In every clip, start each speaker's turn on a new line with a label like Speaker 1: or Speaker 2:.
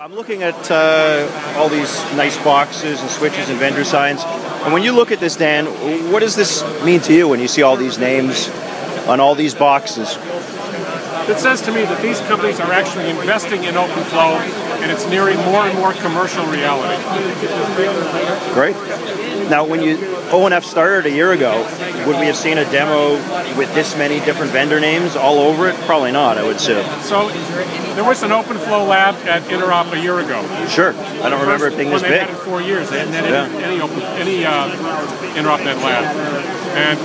Speaker 1: I'm looking at uh, all these nice boxes and switches and vendor signs. And when you look at this, Dan, what does this mean to you when you see all these names on all these boxes?
Speaker 2: It says to me that these companies are actually investing in OpenFlow and it's nearing more and more commercial reality.
Speaker 1: Great. Now, when you ONF started a year ago, would we have seen a demo with this many different vendor names all over it? Probably not, I would assume.
Speaker 2: So there was an OpenFlow lab at Interop a year ago.
Speaker 1: Sure. I don't remember it being this
Speaker 2: big. Had it four years. They hadn't had yeah. any, any, open, any uh, InteropNet lab. And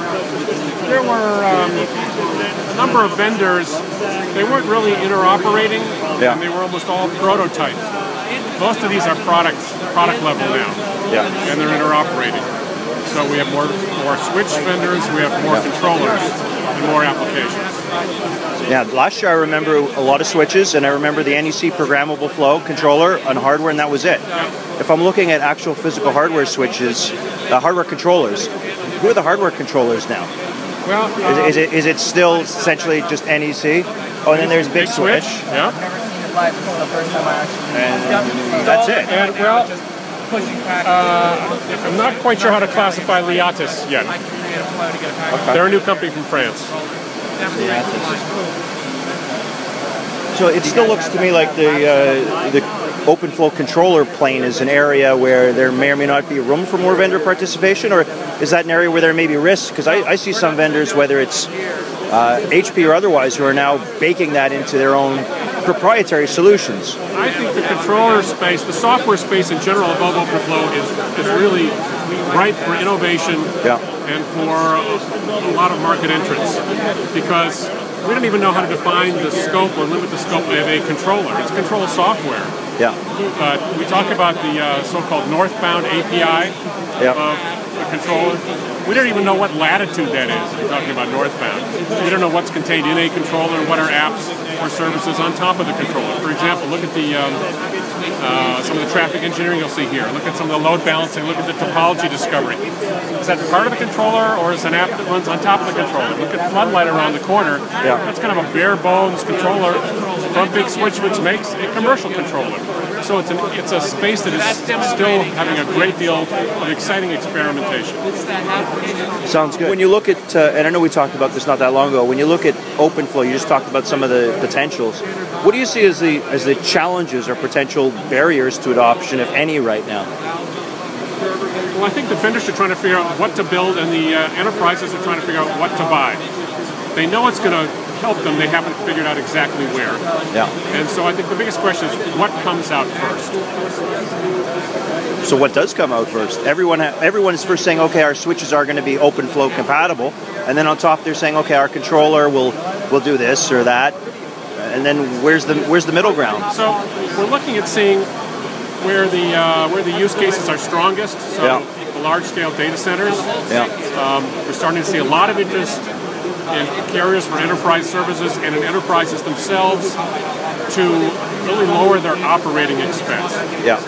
Speaker 2: there were um, a number of vendors. They weren't really interoperating, yeah. and they were almost all prototypes. Most of these are products, product level now yeah. and they're interoperating. So we have more more switch vendors, we have more yeah. controllers, and more applications.
Speaker 1: Yeah, last year I remember a lot of switches, and I remember the NEC programmable flow controller on hardware, and that was it. Yeah. If I'm looking at actual physical hardware switches, uh, hardware controllers, who are the hardware controllers now?
Speaker 2: Well,
Speaker 1: uh, is, is, it is it still essentially just NEC? Oh, and then there's Big, Big Switch.
Speaker 2: Switch. Yeah.
Speaker 1: And that's it.
Speaker 2: And well, uh, I'm not quite sure how to classify Lyatiss yet. Okay. They're a new company from France.
Speaker 1: So it still looks to me like the uh, the OpenFlow controller plane is an area where there may or may not be room for more vendor participation, or is that an area where there may be risks? Because I, I, see some vendors, whether it's uh, HP or otherwise, who are now baking that into their own proprietary solutions.
Speaker 2: I think the controller space, the software space in general above OpenFlow is, is really ripe for innovation
Speaker 1: yeah.
Speaker 2: and for a, a lot of market entrance because we don't even know how to define the scope or limit the scope of a controller. It's control software.
Speaker 1: Yeah.
Speaker 2: But we talk about the uh, so-called northbound API
Speaker 1: yeah.
Speaker 2: of the controller. We don't even know what latitude that is. We're talking about northbound. We don't know what's contained in a controller, what are apps or services on top of the controller. For example, look at the um, uh, some of the traffic engineering you'll see here. Look at some of the load balancing. Look at the topology discovery. Is that part of the controller or is it an app that runs on top of the controller? Look at Floodlight around the corner.
Speaker 1: Yeah.
Speaker 2: That's kind of a bare bones controller from Big Switch, which makes a commercial controller. So it's, an, it's a space that is still having a great deal of exciting experimentation.
Speaker 1: Sounds good. When you look at, uh, and I know we talked about this not that long ago, when you look at OpenFlow, you just talked about some of the potentials. What do you see as the, as the challenges or potential barriers to adoption, if any, right now?
Speaker 2: Well, I think the vendors are trying to figure out what to build, and the uh, enterprises are trying to figure out what to buy. They know it's going to help them, they haven't figured out exactly where.
Speaker 1: Yeah.
Speaker 2: And so I think the biggest question is what comes out first.
Speaker 1: So what does come out first? Everyone ha- everyone is first saying, okay, our switches are going to be OpenFlow compatible, and then on top they're saying, okay, our controller will will do this or that, and then where's the where's the middle ground?
Speaker 2: So we're looking at seeing where the uh, where the use cases are strongest. So
Speaker 1: yeah.
Speaker 2: the large scale data centers.
Speaker 1: Yeah.
Speaker 2: Um, we're starting to see a lot of interest in carriers for enterprise services and in enterprises themselves to really lower their operating expense.
Speaker 1: Yeah.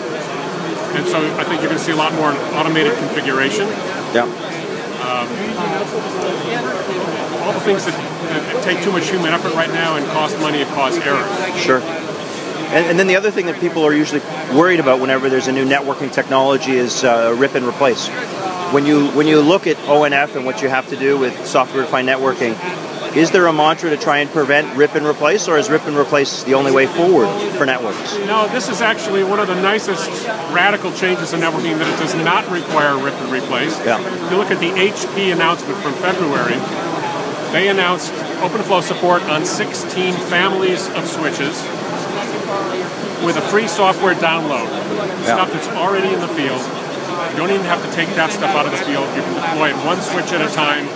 Speaker 2: And so I think you're going to see a lot more automated configuration.
Speaker 1: Yeah.
Speaker 2: Um, all the things that, that, take too much human effort right now and cost money and cause errors.
Speaker 1: Sure. And, and, then the other thing that people are usually worried about whenever there's a new networking technology is uh, rip and replace when you when you look at ONF and what you have to do with software-defined networking, is there a mantra to try and prevent rip and replace, or is rip and replace the only way forward for networks?
Speaker 2: No, this is actually one of the nicest radical changes in networking that it does not require rip and replace.
Speaker 1: Yeah.
Speaker 2: If you look at the HP announcement from February, they announced OpenFlow support on 16 families of switches with a free software download,
Speaker 1: yeah.
Speaker 2: stuff that's already in the field you don't even have to take that stuff out of the field. You can deploy it one switch at a time.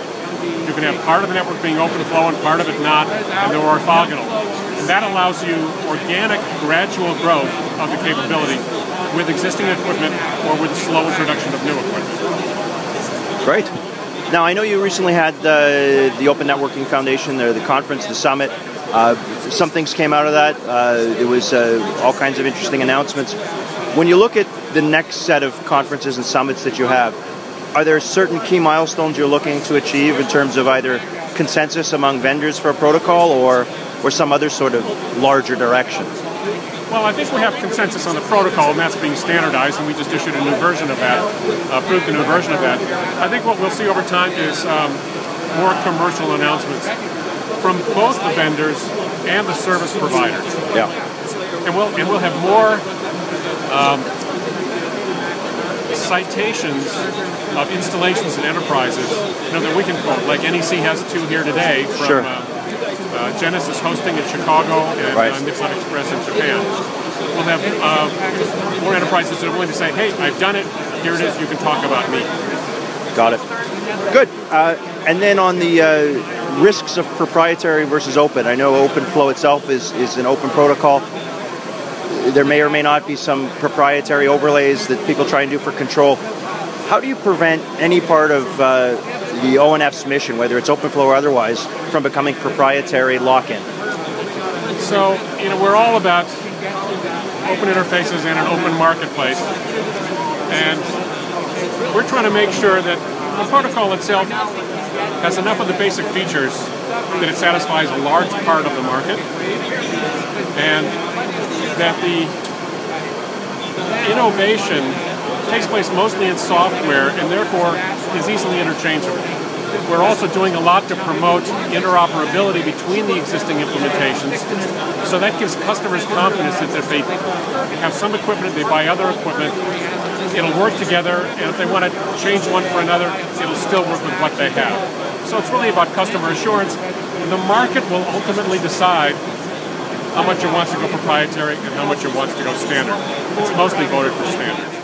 Speaker 2: You can have part of the network being OpenFlow and part of it not, and they're orthogonal. And that allows you organic, gradual growth of the capability with existing equipment or with slow introduction of new equipment.
Speaker 1: Great. Now, I know you recently had uh, the Open Networking Foundation, there, the conference, the summit. Uh, some things came out of that. Uh, it was uh, all kinds of interesting announcements. When you look at the next set of conferences and summits that you have, are there certain key milestones you're looking to achieve in terms of either consensus among vendors for a protocol or, or some other sort of larger direction?
Speaker 2: Well, I think we have consensus on the protocol, and that's being standardized, and we just issued a new version of that, approved a new version of that. I think what we'll see over time is um, more commercial announcements from both the vendors and the service providers.
Speaker 1: Yeah.
Speaker 2: And we'll, and we'll have more um, citations of installations and enterprises you know, that we can quote. Like NEC has two here today from
Speaker 1: Sure.
Speaker 2: uh, uh, Genesis hosting in Chicago and
Speaker 1: Right.
Speaker 2: uh, Nippon Express in Japan. We'll have uh, more enterprises that are willing to say, hey, I've done it, here it is, you can talk about me.
Speaker 1: Got it. Good. Uh, and then on the uh, risks of proprietary versus open, I know OpenFlow itself is, is an open protocol. There may or may not be some proprietary overlays that people try and do for control. How do you prevent any part of uh, the ONF's mission, whether it's OpenFlow or otherwise, from becoming proprietary lock-in?
Speaker 2: So, you know, we're all about open interfaces and an open marketplace. And we're trying to make sure that the protocol itself has enough of the basic features that it satisfies a large part of the market. And that the innovation takes place mostly in software and therefore is easily interchangeable. We're also doing a lot to promote interoperability between the existing implementations. So that gives customers confidence that if they have some equipment, they buy other equipment, it'll work together, and if they want to change one for another, it'll still work with what they have. So it's really about customer assurance. The market will ultimately decide how much it wants to go proprietary and how much it wants to go standard. It's mostly voted for standard.